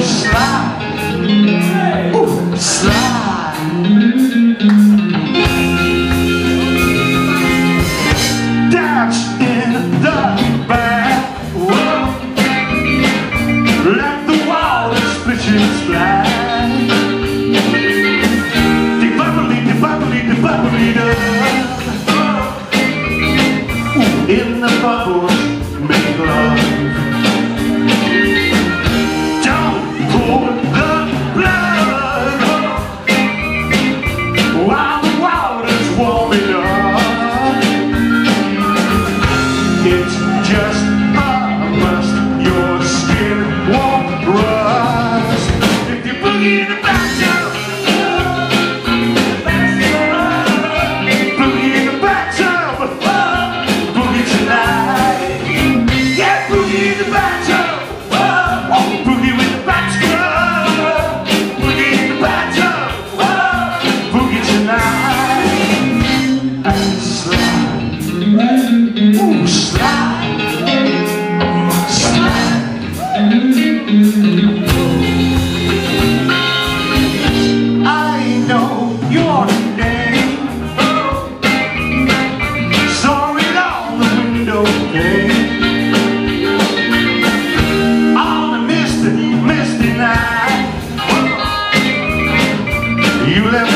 Slide. Slide. Slide. In the Let the wall split you. Yeah.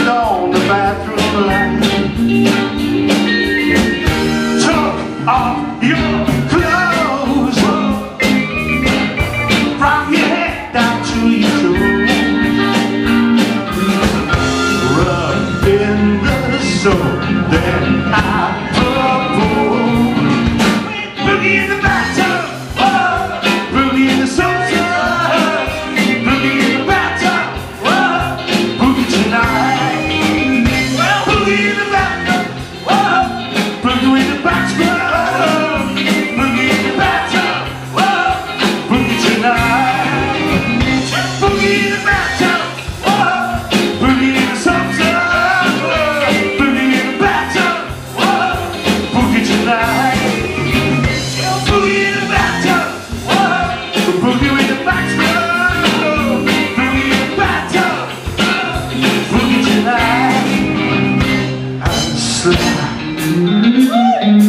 on the bathroom light. Took off your clothes from your head down to your toes. Rubbed in the soap I.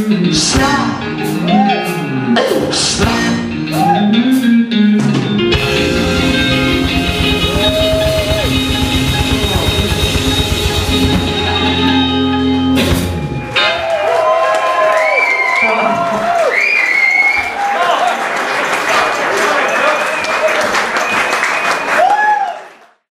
下下。